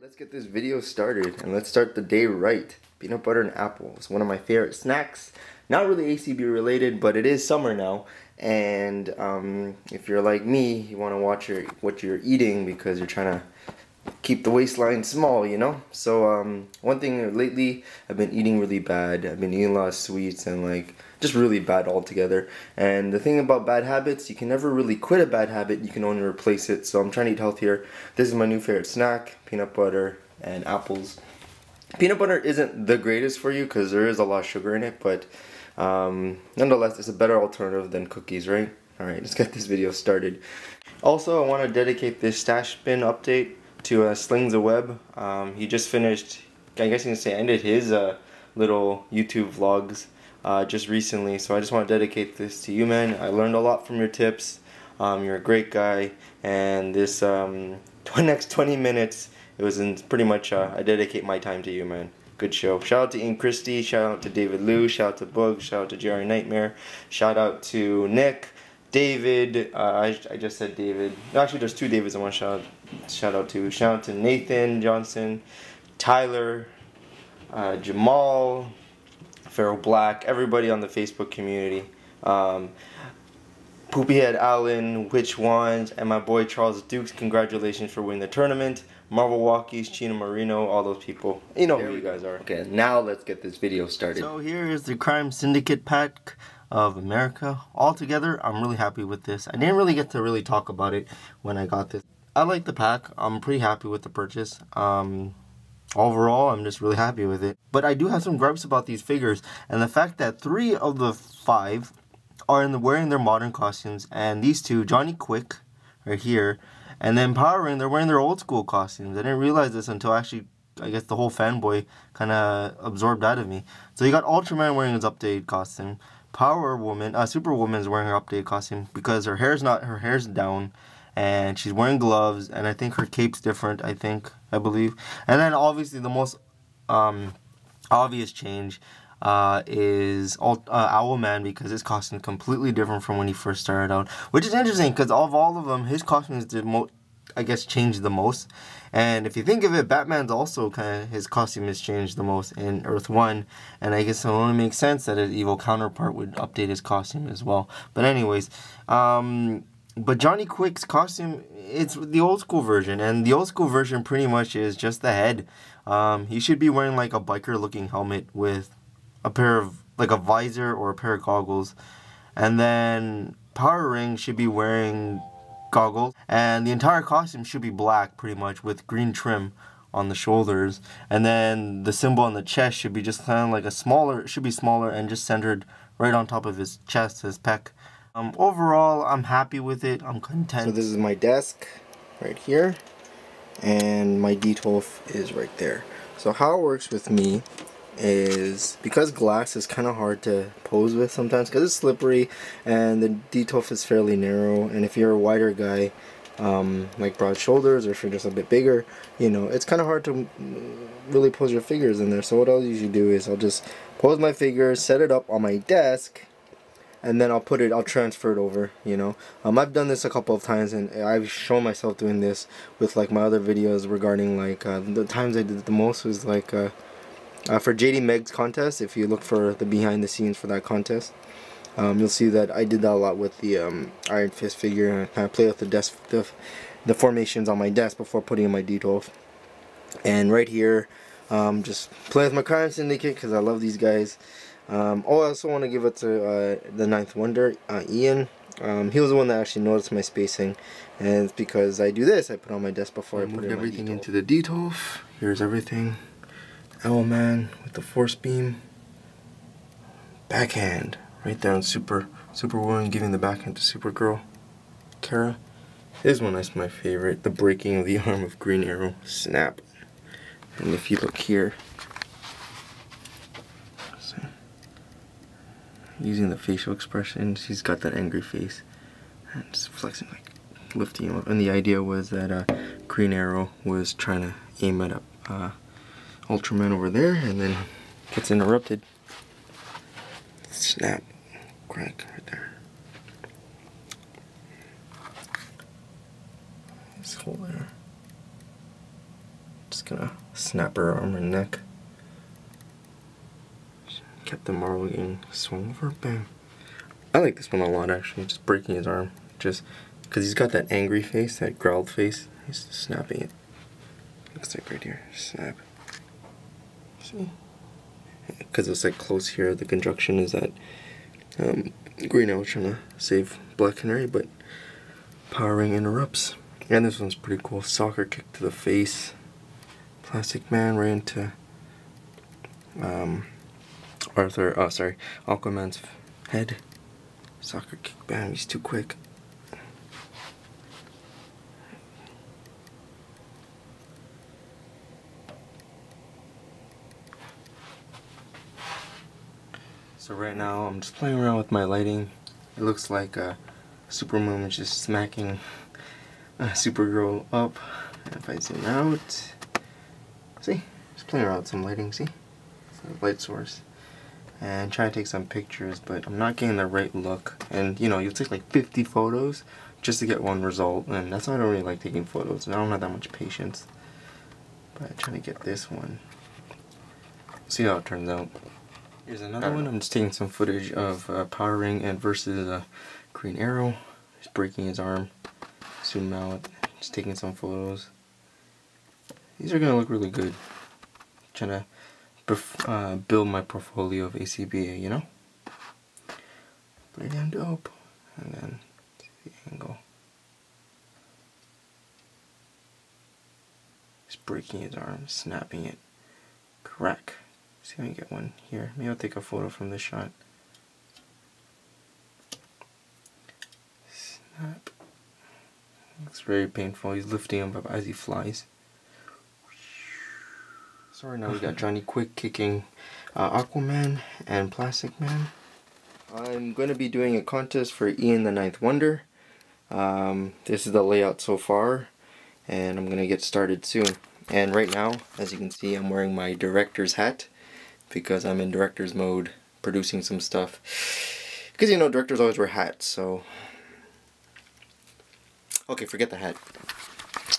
let's get this video started and let's start the day right. Peanut butter and apple is one of my favorite snacks. Not really ACB related, but it is summer now. And um, if you're like me, you want to watch your, what you're eating because you're trying to keep the waistline small, you know? So um, one thing lately, I've been eating really bad. I've been eating a lot of sweets and like just really bad altogether. And the thing about bad habits, you can never really quit a bad habit, you can only replace it. So I'm trying to eat healthier. This is my new favorite snack, peanut butter and apples. Peanut butter isn't the greatest for you because there is a lot of sugar in it, but um, nonetheless, it's a better alternative than cookies, right? Alright, let's get this video started. Also, I want to dedicate this stash bin update to uh, Slings a Web. Um, he just finished, I guess you can say, ended his uh, little YouTube vlogs uh, just recently. So I just want to dedicate this to you, man. I learned a lot from your tips. Um, you're a great guy, and this um, next 20 minutes, it was in pretty much uh, I dedicate my time to you, man. Good show. Shout out to Ian Christie. Shout out to David Liu. Shout out to Boog. Shout out to Jerry Nightmare. Shout out to Nick. David, uh, I, I just said David. Actually, there's two Davids I want to shout, shout out to. Shout out to Nathan Johnson, Tyler, uh, Jamal, Pharaoh Black, everybody on the Facebook community. Um, Poopyhead Allen, Witch Ones, and my boy Charles Dukes, congratulations for winning the tournament. Marvel Walkies, Chino Marino, all those people. You know who you guys are. Okay, now let's get this video started. So here is the Crime Syndicate pack of America. Altogether, I'm really happy with this. I didn't really get to really talk about it when I got this. I like the pack. I'm pretty happy with the purchase. Um, overall, I'm just really happy with it. But I do have some gripes about these figures, and the fact that three of the five are in the wearing their modern costumes, and these two, Johnny Quick, are here, and then Power Ring, they're wearing their old school costumes. I didn't realize this until actually, I guess the whole fanboy kind of absorbed out of me. So you got Ultraman wearing his updated costume. Power Woman, uh, is wearing her updated costume because her hair's not, her hair's down and she's wearing gloves and I think her cape's different I think I believe. And then obviously the most um, obvious change uh, is uh, Owlman because his costume completely different from when he first started out which is interesting because of all of them his costume is the most I guess changed the most. And if you think of it Batman's also kind of his costume has changed the most in Earth 1 and I guess it only makes sense that his evil counterpart would update his costume as well. But anyways um but Johnny Quick's costume, it's the old school version, and the old school version pretty much is just the head. Um, he should be wearing like a biker looking helmet with a pair of like a visor or a pair of goggles, and then Power Ring should be wearing goggles, and the entire costume should be black pretty much with green trim on the shoulders, and then the symbol on the chest should be just kind of like a smaller, should be smaller and just centered right on top of his chest, his pec. Um, overall, I'm happy with it. I'm content. So this is my desk right here. And my Detolf is right there. So how it works with me is because glass is kind of hard to pose with sometimes because it's slippery and the Detolf is fairly narrow and if you're a wider guy um, like broad shoulders or if you're just a bit bigger you know it's kind of hard to really pose your figures in there so what I'll usually do is I'll just pose my figures set it up on my desk and then I'll put it, I'll transfer it over, you know. Um, I've done this a couple of times, and I've shown myself doing this with like my other videos regarding like uh, the times I did it the most was like uh, uh, for JD Meg's contest. If you look for the behind the scenes for that contest, um, you'll see that I did that a lot with the um, Iron Fist figure, and I kind of play with the desk, the, the formations on my desk before putting in my Detolf. And right here, um, just play with my Crime Syndicate because I love these guys. Um, oh, I also want to give it to uh, the Ninth Wonder, uh, Ian. Um, he was the one that actually noticed my spacing, and it's because I do this. I put on my desk before I, I put everything into the Detolf. Here's everything. Owlman with the Force Beam. Backhand right there on Super Superwoman giving the backhand to Supergirl. Kara. This one is my favorite. The breaking of the arm of Green Arrow. Snap. And if you look here, using the facial expression. She's got that angry face and just flexing like lifting him up. And the idea was that uh, Green Arrow was trying to aim at a uh, Ultraman over there and then gets interrupted. Snap, crack right there. This hole there. Just gonna snap her arm and neck. Kept the marble getting swung over, bam. I like this one a lot actually, just breaking his arm. Just because he's got that angry face, that growled face. He's snapping it. Looks like right here, snap. See? Because it's like close here, the conjunction is that um, Green Arrow trying to save Black Canary, but Power Ring interrupts. And this one's pretty cool. Soccer kick to the face. Plastic Man right into um, Arthur, oh sorry, Aquaman's head. Soccer kick, bam, he's too quick. So right now I'm just playing around with my lighting. It looks like uh, Superwoman is just smacking uh, Supergirl up. If I zoom out, see, just playing around with some lighting, see? light source. And trying to take some pictures, but I'm not getting the right look. And you know, you take like 50 photos just to get one result, and that's why I don't really like taking photos. I don't have that much patience. But I'm trying to get this one. See how it turns out. Here's another one. I'm just taking some footage of uh, Power Ring and versus uh, Green Arrow. He's breaking his arm. Zoom out. Just taking some photos. These are gonna look really good. Trying to uh, build my portfolio of ACBA, you know? Pretty damn dope. And then the angle. He's breaking his arm, snapping it. Crack. See if I can get one here. Maybe I'll take a photo from this shot. Snap. Looks very painful. He's lifting him up as he flies. Sorry, now we got Johnny Quick kicking uh, Aquaman and Plastic Man. I'm going to be doing a contest for Ian the Ninth Wonder. Um, this is the layout so far, and I'm going to get started soon. And right now, as you can see, I'm wearing my director's hat because I'm in director's mode producing some stuff. Because you know, directors always wear hats, so... Okay, forget the hat.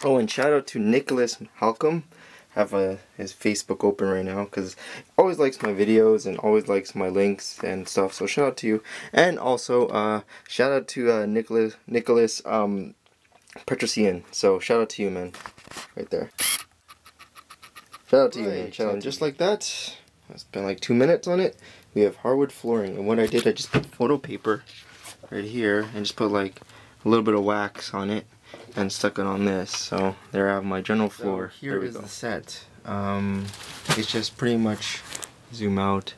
Oh, and shout out to Nicholas Halcomb. Have a, his Facebook open right now because always likes my videos and always likes my links and stuff. So shout out to you. And also, uh, shout out to uh, Nicholas Nicholas um, Petrosian. So shout out to you, man. Right there. Shout out to right, you, man. Shout out just like that. I spent like two minutes on it. We have hardwood flooring, and what I did, I just put photo paper right here and just put like a little bit of wax on it and stuck it on this. So there I have my general floor. So here is go. the set. Um, it's just pretty much zoom out.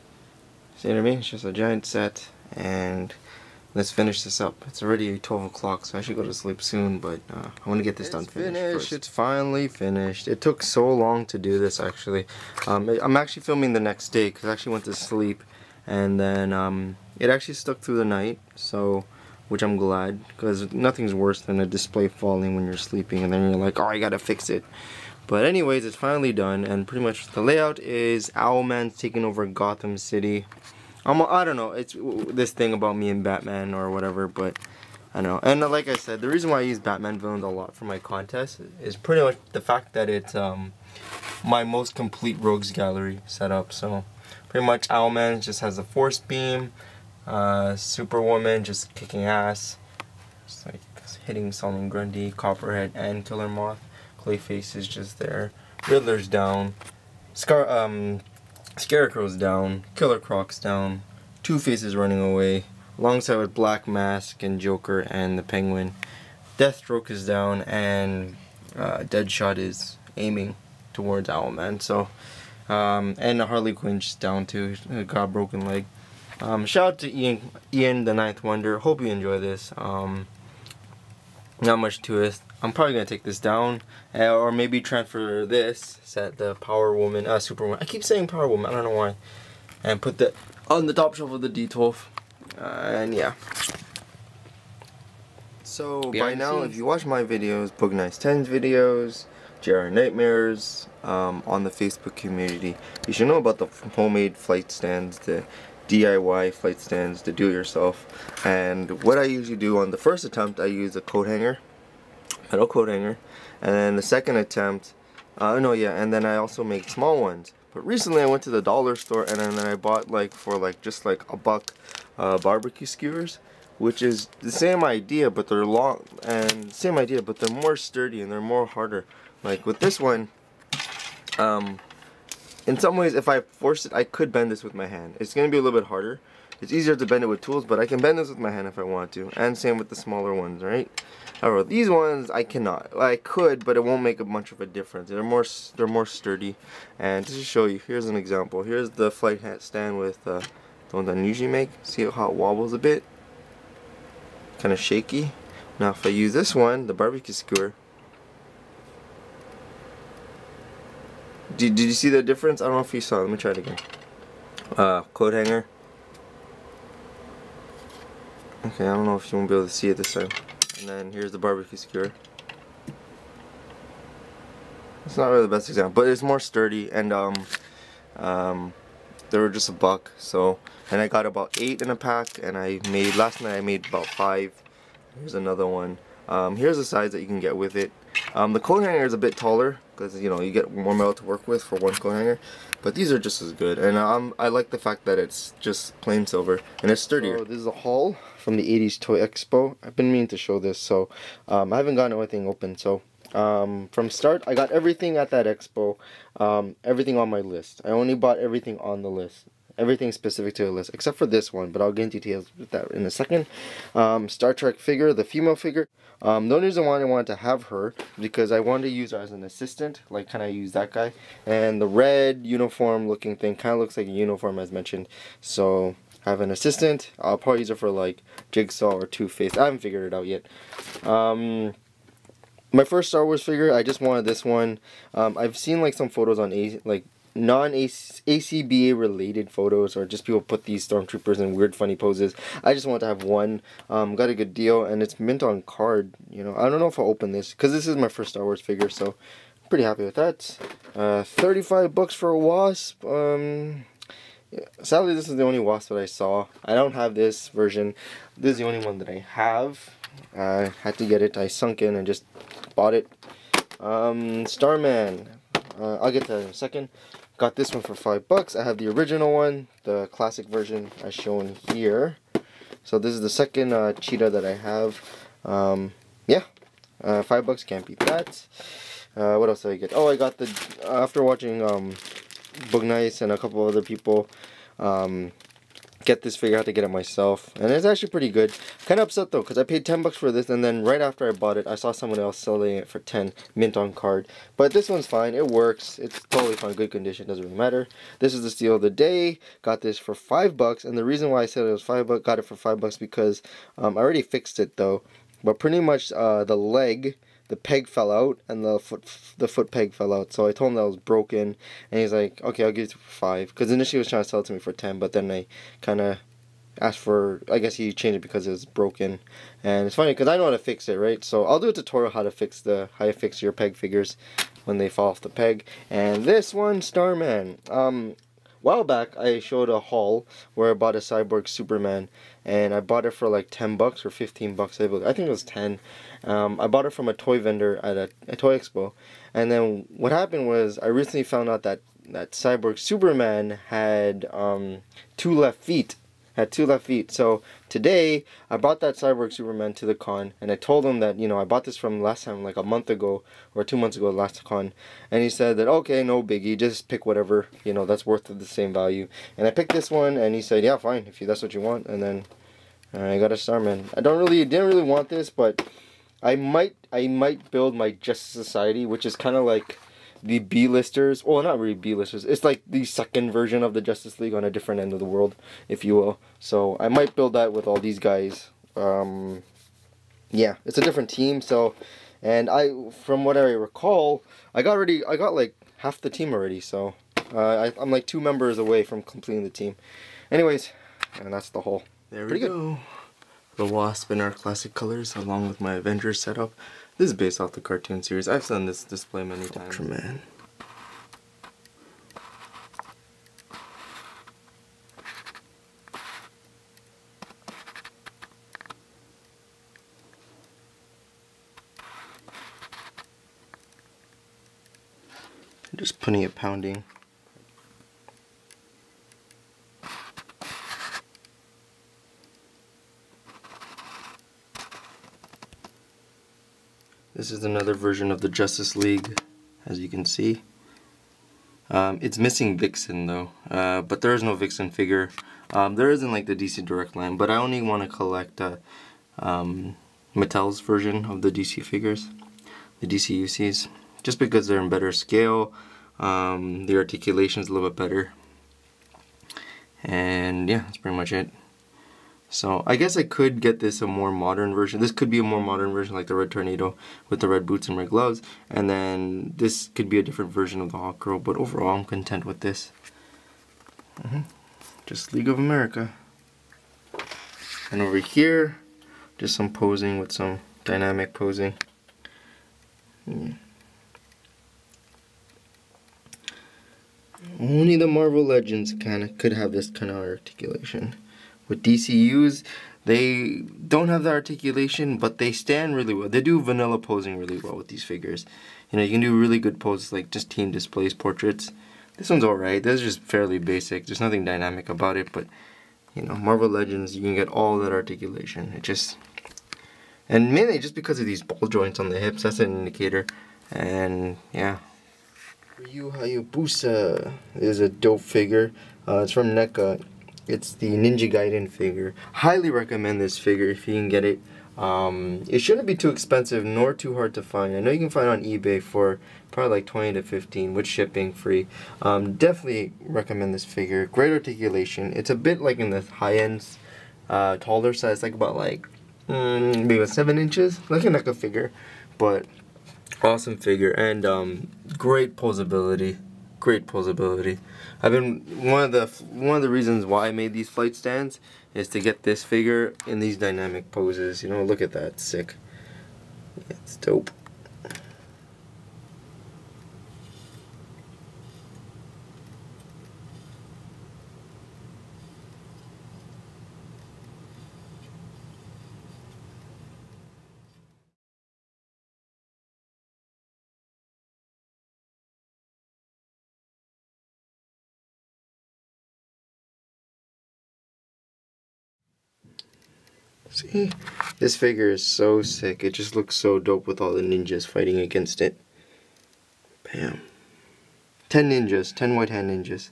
See what I mean? It's just a giant set and let's finish this up. It's already 12 o'clock, so I should go to sleep soon, but uh, I want to get this it's done finished. finished. It's finally finished. It took so long to do this, actually. Um, I'm actually filming the next day, because I actually went to sleep, and then um, it actually stuck through the night, so which I'm glad, because nothing's worse than a display falling when you're sleeping, and then you're like, oh, I gotta fix it. But anyways, it's finally done, and pretty much the layout is Owlman's taking over Gotham City. I'm, I don't know, it's this thing about me and Batman or whatever, but I know. And like I said, the reason why I use Batman villains a lot for my contest is pretty much the fact that it's um, my most complete rogues gallery setup. So pretty much Owlman just has a force beam, uh, Superwoman just kicking ass, just like hitting Solomon Grundy, Copperhead, and Killer Moth. Clayface is just there. Riddler's down. Scar um Scarecrow's down, Killer Croc's down, Two Faces running away, alongside with Black Mask and Joker and the Penguin. Deathstroke is down, and uh, Deadshot is aiming towards Owlman. So, um, and Harley Quinn's down too, got broken leg. Um, shout out to Ian, Ian the Ninth Wonder. Hope you enjoy this. Um, not much to it. I'm probably gonna take this down, uh, or maybe transfer this, set the Power Woman, uh, Superwoman. I keep saying Power Woman, I don't know why, and put that on the top shelf of the Detolf, uh, and yeah. So Behind by now, if you watch my videos, Boog Nice 10's videos, JR Nightmares, um, on the Facebook community, you should know about the homemade flight stands, the DIY flight stands, the do-it-yourself, and what I usually do on the first attempt, I use a coat hanger metal coat hanger and then the second attempt Uh, no, yeah, and then I also make small ones. But recently I went to the dollar store and then I bought like for like just like a buck uh, barbecue skewers, which is the same idea, but they're long and same idea, but they're more sturdy and they're more harder. Like with this one, um, in some ways, if I force it, I could bend this with my hand. It's gonna be a little bit harder. It's easier to bend it with tools, but I can bend this with my hand if I want to. And same with the smaller ones, right? However, these ones I cannot. I could, but it won't make a much of a difference. They're more they're more sturdy. And just to show you, here's an example. Here's the flight hat stand with uh, the ones I usually make. See how it wobbles a bit? Kind of shaky. Now if I use this one, the barbecue skewer, Did, did you see the difference? I don't know if you saw. Let me try it again. Uh, coat hanger. Okay, I don't know if you won't be able to see it this time. And then here's the barbecue skewer. It's not really the best example, but it's more sturdy and um, um, they were just a buck. So, and I got about eight in a pack, and I made last night I made about five. Here's another one. Um, here's the size that you can get with it. Um, the coat hanger is a bit taller because you know you get more metal to work with for one coat hanger, but these are just as good. And um, I like the fact that it's just plain silver and it's sturdier. So this is a haul from the 80s Toy Expo. I've been meaning to show this, so um, I haven't gotten anything open. So um, from start, I got everything at that expo, um, everything on my list. I only bought everything on the list everything specific to a list except for this one but I'll get into details with that in a second. Um, Star Trek figure the female figure. Um, the only reason why I wanted to have her because I wanted to use her as an assistant like kind of use that guy. And the red uniform looking thing kind of looks like a uniform as mentioned. So have an assistant. I'll probably use her for like Jigsaw or Two-Face. I haven't figured it out yet. Um, my first Star Wars figure, I just wanted this one. Um, I've seen like some photos on a like non-ACBA related photos or just people put these stormtroopers in weird funny poses. I just want to have one. Um, got a good deal and it's mint on card. You know, I don't know if I'll open this because this is my first Star Wars figure, so I'm pretty happy with that. Uh, 35 bucks for a wasp. Um, sadly, this is the only wasp that I saw. I don't have this version. This is the only one that I have. I had to get it. I sunk in and just bought it. Um, Starman. Uh, I'll get that in a second. Got this one for five bucks. I have the original one, the classic version as shown here. So this is the second uh, cheetah that I have. Um, yeah, uh, five bucks can't beat that. Uh, what else did I get? Oh, I got the after watching um, Boog Nice and a couple other people um, get this figure. I had to get it myself, and it's actually pretty good. Kind of upset though, because I paid 10 bucks for this, and then right after I bought it, I saw someone else selling it for 10, mint on card. But this one's fine. It works. It's totally fine. Good condition. Doesn't really matter. This is the steal of the day. Got this for five bucks, and the reason why I said it was five bucks, got it for five bucks because um, I already fixed it though. But pretty much uh, the leg the peg fell out and the foot the foot peg fell out. So I told him that was broken, and he's like, "Okay, I'll give it for five. Because initially he was trying to sell it to me for ten, but then I kind of asked for. I guess he changed it because it was broken, and it's funny because I know how to fix it, right? So I'll do a tutorial how to fix the how to fix your peg figures when they fall off the peg. And this one, Starman. Um, while back I showed a haul where I bought a Cyborg Superman and I bought it for like 10 bucks or 15 bucks I think it was 10 um, I bought it from a toy vendor at a, a toy expo. And then what happened was I recently found out that that Cyborg Superman had um, two left feet had two left feet. So today I brought that Cyborg Superman to the con and I told him that, you know, I bought this from last time, like a month ago or two months ago last con. And he said that, okay, no biggie, just pick whatever, you know, that's worth the same value. And I picked this one and he said, yeah, fine, if you, that's what you want. And then uh, I got a Starman. I don't really, didn't really want this, but I might, I might build my Justice Society, which is kind of like the B-listers. Well, not really B-listers. It's like the second version of the Justice League on a different end of the world, if you will. So I might build that with all these guys. Um, yeah, it's a different team. So, and I, from what I recall, I got already, I got like half the team already. So uh, I, am like two members away from completing the team. Anyways, and that's the whole. There Pretty we go. Good. The Wasp in our classic colors, along with my Avengers setup. This is based off the cartoon series. I've seen this display many times. Ultraman. Just putting it pounding. This is another version of the Justice League, as you can see. Um, it's missing Vixen though, uh, but there is no Vixen figure. Um, there isn't like the DC Direct line, but I only want to collect uh, um, Mattel's version of the DC figures, the DC UCs, just because they're in better scale, um, the articulation is a little bit better, and yeah, that's pretty much it. So I guess I could get this a more modern version. This could be a more modern version like the Red Tornado with the red boots and red gloves. And then this could be a different version of the Hawk Girl. But overall I'm content with this. Mm -hmm. Just League of America. And over here, just some posing with some dynamic posing. Yeah. Only the Marvel Legends kind of could have this kind of articulation with DCUs, they don't have the articulation, but they stand really well. They do vanilla posing really well with these figures. You know, you can do really good poses like just team displays, portraits. This one's alright. This is just fairly basic. There's nothing dynamic about it, but you know, Marvel Legends, you can get all that articulation. It just, and mainly just because of these ball joints on the hips, that's an indicator. And yeah. Ryu Hayabusa is a dope figure. Uh, it's from NECA. It's the Ninja Gaiden figure. Highly recommend this figure if you can get it. Um, it shouldn't be too expensive nor too hard to find. I know you can find on eBay for probably like 20 to 15 with shipping free. Um, definitely recommend this figure. Great articulation. It's a bit like in the high ends, uh, taller size, like about like mm, maybe about 7 inches, like a NECA figure. But awesome figure and um, great posability great posability. I've been one of the one of the reasons why I made these flight stands is to get this figure in these dynamic poses. You know, look at that, sick. It's dope. See? This figure is so sick. It just looks so dope with all the ninjas fighting against it. Bam. 10 ninjas. 10 white hand ninjas.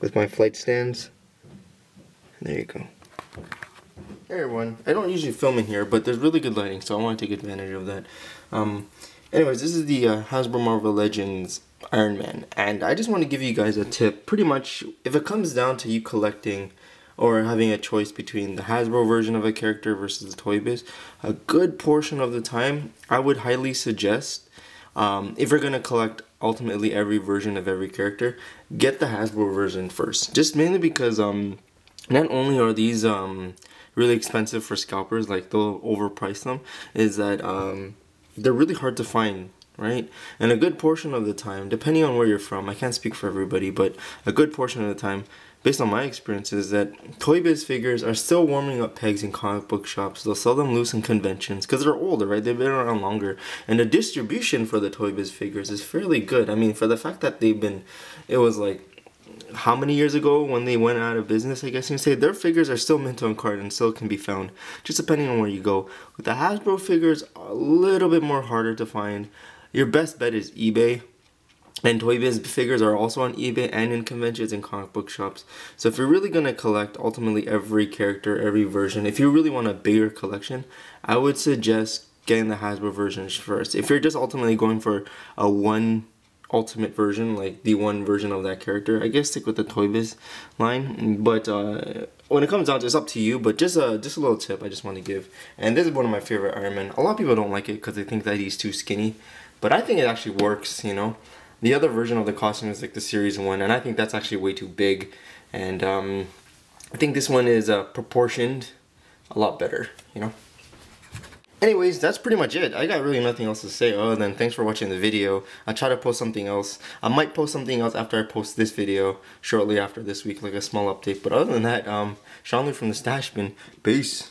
With my flight stands. There you go. Hey everyone. I don't usually film in here, but there's really good lighting, so I want to take advantage of that. Um, anyways, this is the uh, Hasbro Marvel Legends Iron Man, and I just want to give you guys a tip. Pretty much, if it comes down to you collecting or having a choice between the Hasbro version of a character versus the Toy Biz, a good portion of the time, I would highly suggest, um, if you're to collect ultimately every version of every character, get the Hasbro version first. Just mainly because um, not only are these um, really expensive for scalpers, like they'll overprice them, is that um, they're really hard to find right? And a good portion of the time, depending on where you're from, I can't speak for everybody, but a good portion of the time, based on my experiences, that Toy Biz figures are still warming up pegs in comic book shops. They'll sell them loose in conventions because they're older, right? They've been around longer. And the distribution for the Toy Biz figures is fairly good. I mean, for the fact that they've been, it was like, how many years ago when they went out of business, I guess you can say, their figures are still mint on card and still can be found, just depending on where you go. With the Hasbro figures, a little bit more harder to find. Your best bet is eBay and Toy Biz figures are also on eBay and in conventions and comic book shops. So if you're really going to collect ultimately every character, every version, if you really want a bigger collection, I would suggest getting the Hasbro versions first. If you're just ultimately going for a one ultimate version, like the one version of that character, I guess stick with the Toy Biz line. But uh, when it comes down to it, it's up to you, but just a, just a little tip I just want to give. And this is one of my favorite Iron Man. A lot of people don't like it because they think that he's too skinny. But I think it actually works, you know. The other version of the costume is like the series one, and I think that's actually way too big. And um, I think this one is uh, proportioned a lot better, you know? Anyways, that's pretty much it. I got really nothing else to say other than thanks for watching the video. I'll try to post something else. I might post something else after I post this video shortly after this week, like a small update. But other than that, um, Shaun from the Stash Bin. Peace.